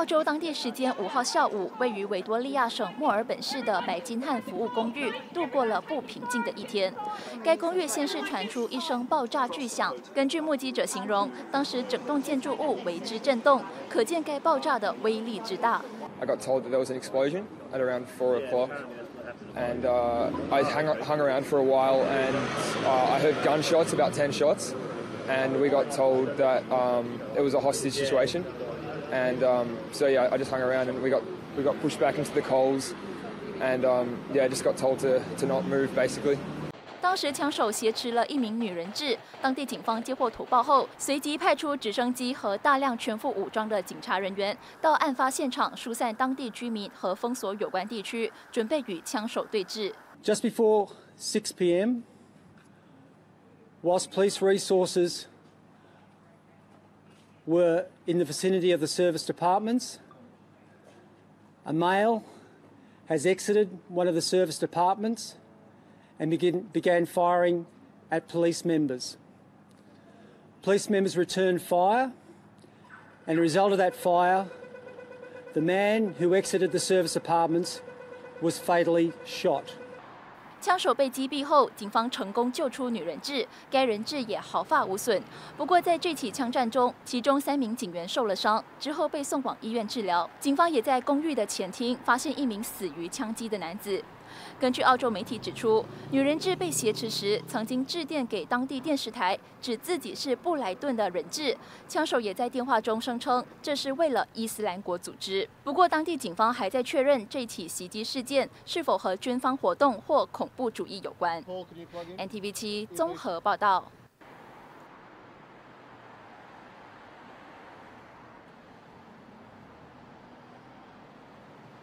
澳洲当地时间五号下午，位于维多利亚省墨尔本市的白金汉服务公寓度过了不平静的一天。该公寓先是传出一声爆炸巨响，根据目击者形容，当时整栋建筑物为之震动，可见该爆炸的威力之大。I got told that there was an explosion at around four o'clock, and uh, I hung, hung around for a while, and uh, I heard gunshots, about ten shots, and we got told that um, it was a hostage situation. And um, so yeah, I just hung around and we got we got pushed back into the coals, and um, yeah, just got told to to not move basically. 当时枪手挟持了一名女人质，当地警方接获投报后，随即派出直升机和大量全副武装的警察人员到案发现场疏散当地居民和封锁有关地区，准备与枪手对峙。Just before 6 p.m., whilst police resources were in the vicinity of the service departments. A male has exited one of the service departments and begin, began firing at police members. Police members returned fire, and as a result of that fire, the man who exited the service apartments was fatally shot. 枪手被击毙后，警方成功救出女人质，该人质也毫发无损。不过，在这起枪战中，其中三名警员受了伤，之后被送往医院治疗。警方也在公寓的前厅发现一名死于枪击的男子。根据澳洲媒体指出，女人质被挟持时曾经致电给当地电视台，指自己是布莱顿的人质。枪手也在电话中声称这是为了伊斯兰国组织。不过，当地警方还在确认这起袭击事件是否和军方活动或恐怖主义有关。NTV 七综合报道。